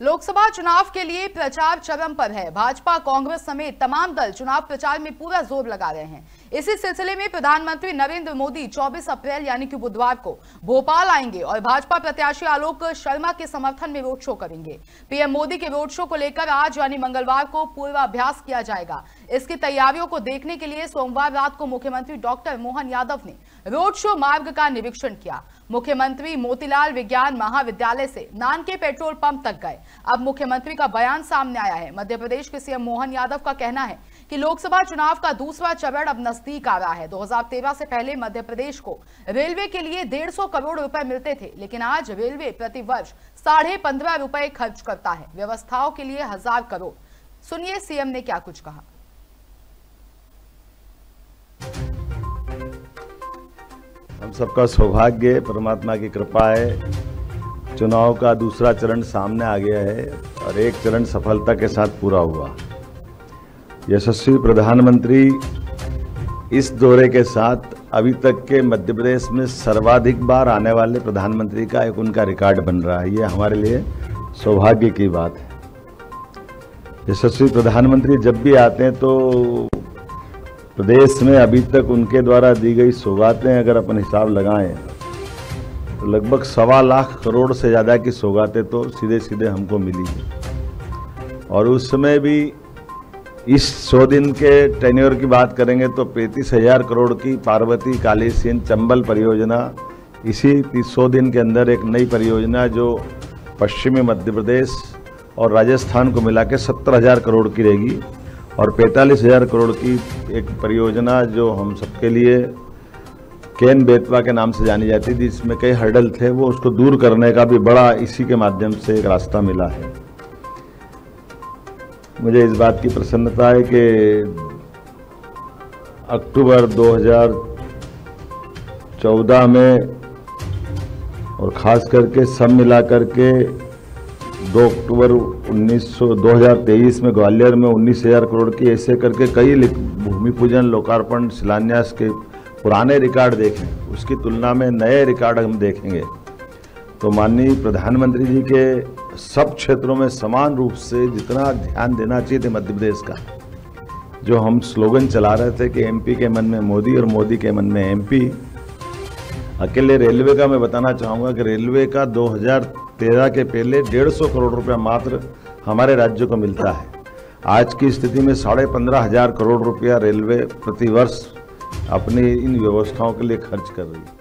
लोकसभा चुनाव के लिए प्रचार चरम पर है। भाजपा, कांग्रेस समेत तमाम दल चुनाव प्रचार में पूरा ज़ोर लगा रहे हैं। इसी सिलसिले में प्रधानमंत्री नरेंद्र मोदी 24 अप्रैल, यानी कि बुधवार को भोपाल आएँगे और भाजपा प्रत्याशी आलोक शर्मा के समर्थन में रोड शो करेंगे। पीएम मोदी के रोड शो को लेकर आज, यानी मंगलवार को, पूर्वाभ्यास किया जाएगा। इसकी तैयारियों को देखने के लिए सोमवार रात को मुख्यमंत्री डॉक्टर मोहन यादव ने रोड शो मार्ग का निरीक्षण किया। मुख्यमंत्री मोतीलाल विज्ञान महाविद्यालय से नान के पेट्रोल पंप तक गए। अब मुख्यमंत्री का बयान सामने आया है। मध्य प्रदेश के सीएम मोहन यादव का कहना है कि लोकसभा चुनाव का दूसरा चरण अब नज़दीक आ रहा है। 2013 से पहले मध्य प्रदेश को रेलवे के लिए 150 करोड़ रुपए मिलते थे, लेकिन आज रेलवे प्रति वर्ष साढ़े पंद्रह रुपए खर्च करता है। व्यवस्थाओं के लिए हज़ार करोड़। सुनिए सीएम ने क्या कुछ कहा। सबका सौभाग्य, परमात्मा की कृपा है। चुनाव का दूसरा चरण सामने आ गया है और एक चरण सफलता के साथ पूरा हुआ। यशस्वी प्रधानमंत्री, इस दौरे के साथ अभी तक के मध्य प्रदेश में सर्वाधिक बार आने वाले प्रधानमंत्री का एक उनका रिकॉर्ड बन रहा है। ये हमारे लिए सौभाग्य की बात है। यशस्वी प्रधानमंत्री जब भी आते हैं तो प्रदेश में अभी तक उनके द्वारा दी गई सौगातें अगर अपन हिसाब लगाएँ तो लगभग सवा लाख करोड़ से ज़्यादा की सौगातें तो सीधे सीधे हमको मिली हैं। और उस समय भी इस सौ दिन के टेन्योर की बात करेंगे तो पैंतीस हज़ार करोड़ की पार्वती कालीसीन चंबल परियोजना, इसी सौ दिन के अंदर एक नई परियोजना जो पश्चिमी मध्य प्रदेश और राजस्थान को मिला के सत्तर हज़ार करोड़ की रहेगी। और पैंतालीस हज़ार करोड़ की एक परियोजना जो हम सबके लिए केन बेतवा के नाम से जानी जाती थी, जिसमें कई हर्डल थे, वो उसको दूर करने का भी बड़ा इसी के माध्यम से एक रास्ता मिला है। मुझे इस बात की प्रसन्नता है कि अक्टूबर 2014 में और ख़ास करके सब मिला करके 2 अक्टूबर 1900 2023 में ग्वालियर में उन्नीस हज़ार करोड़ की ऐसे करके कई भूमि पूजन, लोकार्पण, शिलान्यास के पुराने रिकॉर्ड देखें। उसकी तुलना में नए रिकॉर्ड हम देखेंगे। तो माननीय प्रधानमंत्री जी के सब क्षेत्रों में समान रूप से जितना ध्यान देना चाहिए थे मध्य प्रदेश का, जो हम स्लोगन चला रहे थे कि एमपी के मन में मोदी और मोदी के मन में एमपी। अकेले रेलवे का मैं बताना चाहूँगा कि रेलवे का 2013 के पहले डेढ़ सौ करोड़ रुपया मात्र हमारे राज्य को मिलता है। आज की स्थिति में साढ़े पंद्रह हज़ार करोड़ रुपया रेलवे प्रतिवर्ष अपनी इन व्यवस्थाओं के लिए खर्च कर रही है।